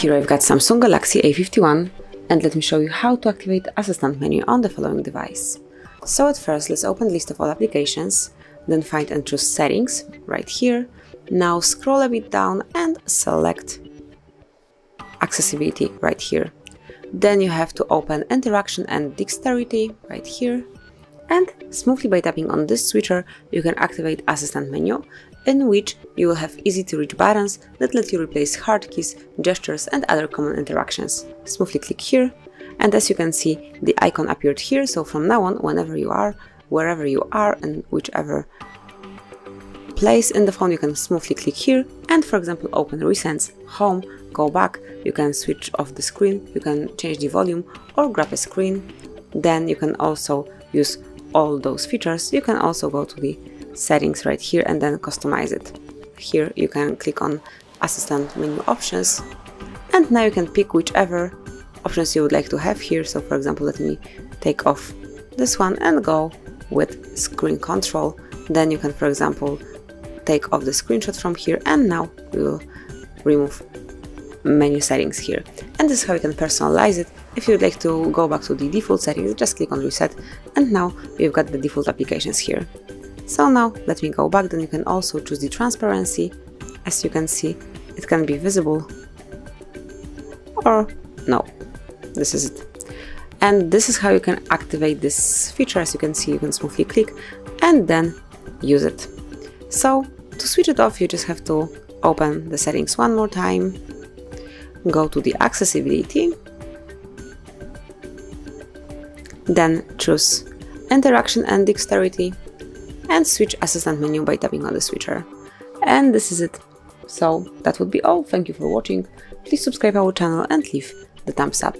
Here I've got Samsung Galaxy A51 and let me show you how to activate Assistant menu on the following device. So at first let's open list of all applications, then find and choose settings right here. Now scroll a bit down and select accessibility right here. Then you have to open interaction and dexterity right here. And smoothly by tapping on this switcher, you can activate assistant menu in which you will have easy to reach buttons that let you replace hard keys, gestures and other common interactions. Smoothly click here and as you can see the icon appeared here so from now on whenever you are, wherever you are and whichever place in the phone you can smoothly click here and for example open recents, home, go back, you can switch off the screen, you can change the volume or grab a screen. Then you can also use all those features. You can also go to the settings right here and then customize it. Here you can click on assistant menu options and now you can pick whichever options you would like to have here. So for example, let me take off this one and go with screen control. Then you can, for example, take off the screenshot from here and now we will remove menu settings here. And this is how you can personalize it. If you'd like to go back to the default settings, just click on reset and now you've got the default applications here. So now let me go back, then you can also choose the transparency. As you can see, it can be visible or no, this is it. And this is how you can activate this feature. As you can see, you can smoothly click and then use it. So to switch it off, you just have to open the settings one more time, go to the accessibility, then choose interaction and dexterity and switch assistant menu by tapping on the switcher. And this is it. So that would be all. Thank you for watching. Please subscribe our channel and leave the thumbs up.